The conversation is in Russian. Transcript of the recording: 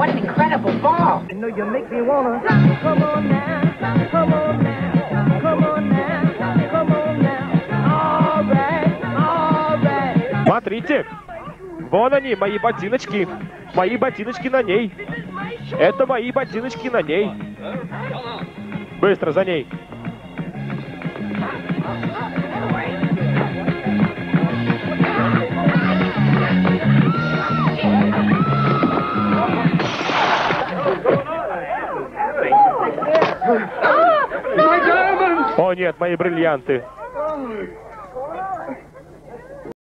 what an incredible ball. You know you make me wanna come on now, come on now, come on now, come on now. All right, all right. Смотрите, вон они, мои ботиночки. Мои ботиночки на ней. Это мои ботиночки на ней. Быстро за ней. О нет, мои бриллианты.